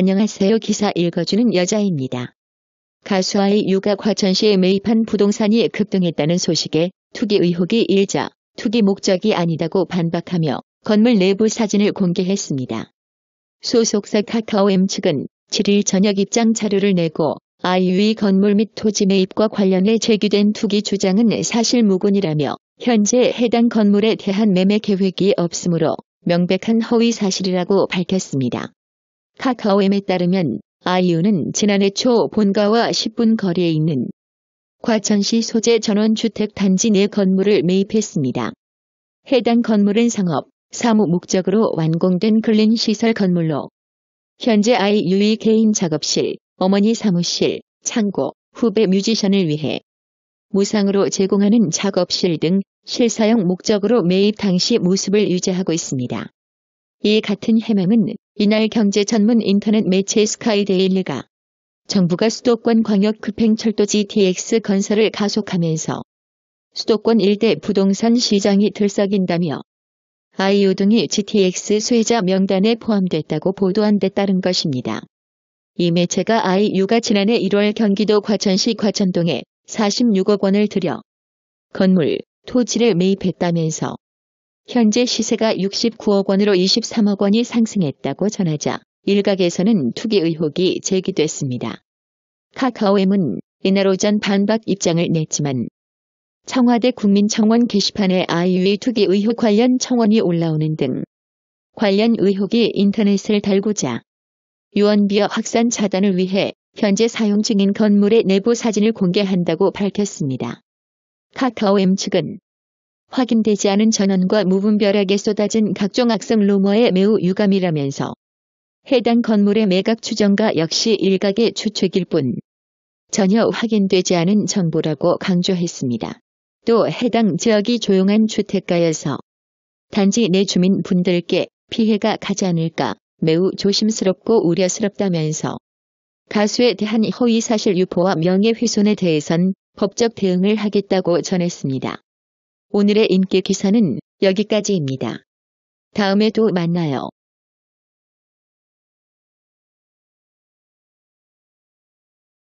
안녕하세요 기사 읽어주는 여자입니다. 가수아이 유가 과천시에 매입한 부동산이 급등했다는 소식에 투기 의혹이 일자 투기 목적이 아니다고 반박하며 건물 내부 사진을 공개했습니다. 소속사 카카오엠 측은 7일 저녁 입장 자료를 내고 아이유의 건물 및 토지 매입과 관련해 제기된 투기 주장은 사실 무근이라며 현재 해당 건물에 대한 매매 계획이 없으므로 명백한 허위 사실이라고 밝혔습니다. 카카오엠에 따르면 아이유는 지난해 초 본가와 10분 거리에 있는 과천시 소재 전원주택 단지 내 건물을 매입했습니다. 해당 건물은 상업, 사무 목적으로 완공된 근린시설 건물로 현재 아이유의 개인 작업실, 어머니 사무실, 창고, 후배 뮤지션을 위해 무상으로 제공하는 작업실 등 실사용 목적으로 매입 당시 모습을 유지하고 있습니다. 이 같은 해명은 이날 경제 전문 인터넷 매체 스카이데일리가 정부가 수도권 광역 급행철도 GTX 건설을 가속하면서 수도권 일대 부동산 시장이 들썩인다며 아이유 등이 GTX 수혜자 명단에 포함됐다고 보도한 데 따른 것입니다. 이 매체가 아이유가 지난해 1월 경기도 과천시 과천동에 46억 원을 들여 건물, 토지를 매입했다면서 현재 시세가 69억 원으로 23억 원이 상승했다고 전하자 일각에서는 투기 의혹이 제기됐습니다. 카카오엠은 이날 오전 반박 입장을 냈지만 청와대 국민청원 게시판에 아이유의 투기 의혹 관련 청원이 올라오는 등 관련 의혹이 인터넷을 달고자 유언비어 확산 차단을 위해 현재 사용 중인 건물의 내부 사진을 공개한다고 밝혔습니다. 카카오엠 측은 확인되지 않은 전원과 무분별하게 쏟아진 각종 악성 루머에 매우 유감이라면서 해당 건물의 매각 추정가 역시 일각의 추측일 뿐 전혀 확인되지 않은 정보라고 강조했습니다. 또 해당 지역이 조용한 주택가여서 단지 내 주민 분들께 피해가 가지 않을까 매우 조심스럽고 우려스럽다면서 가수에 대한 허위사실 유포와 명예훼손에 대해선 법적 대응을 하겠다고 전했습니다. 오늘의 인기 기사는 여기까지입니다. 다음에 또 만나요.